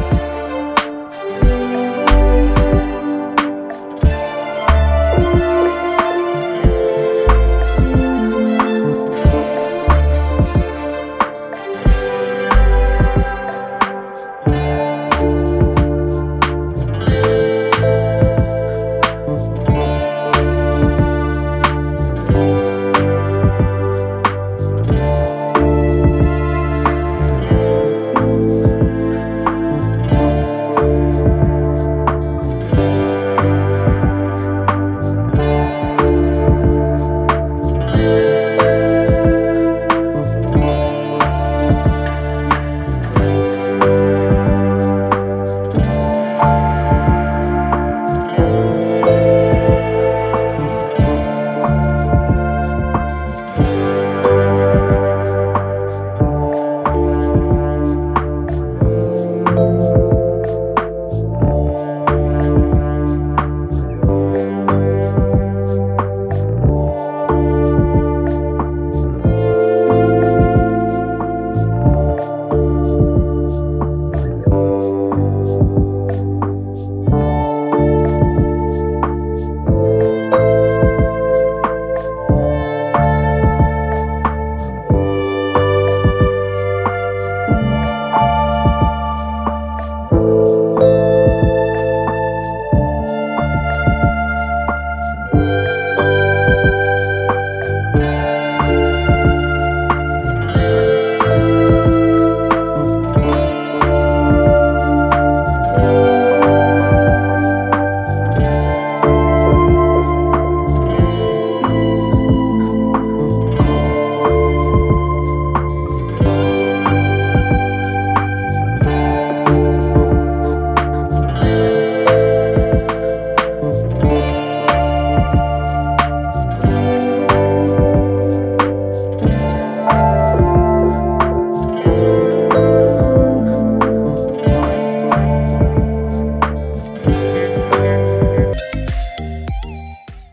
Bye.